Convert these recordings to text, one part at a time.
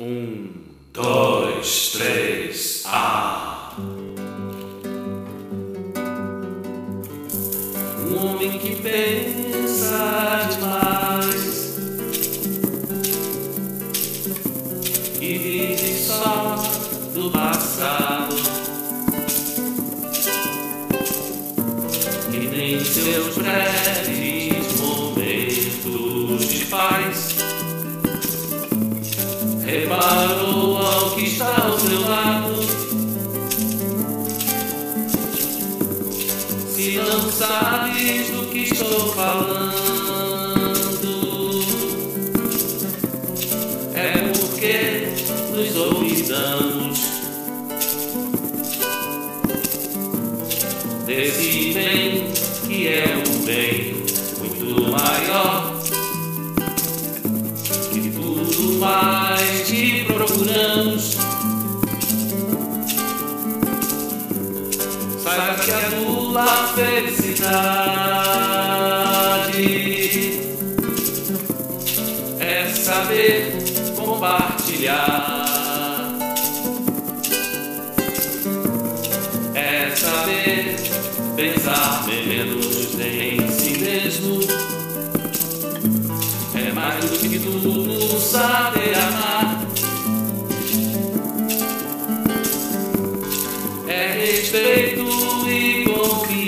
Um, dois, três, ah. Um homem que pensa demais e vive só do passado. Que tem seus breves Reparou ao que está ao seu lado. Se não sabes do que estou falando, é porque nos olvidamos desse bem que é um bem muito maior que tudo mais que procuramos. Saiba que a tua felicidade é saber compartilhar. É saber pensar menos em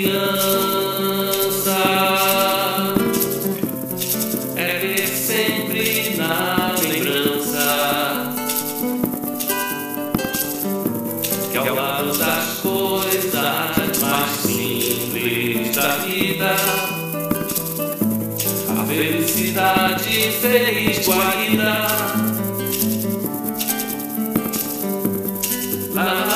confiança. É ver sempre na lembrança que ao lado das coisas mais simples da vida, a felicidade fez guarida. La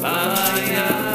bye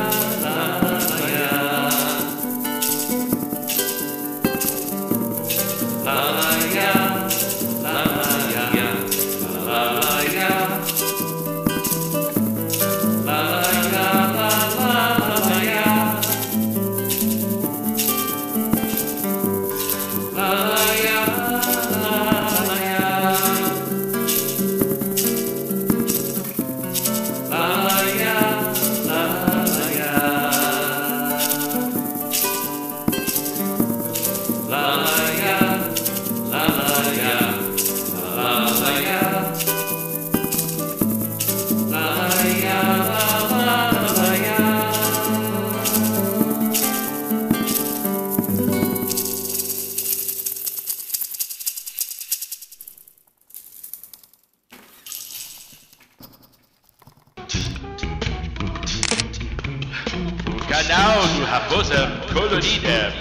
canal do Raposa um, Colorida.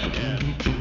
Um,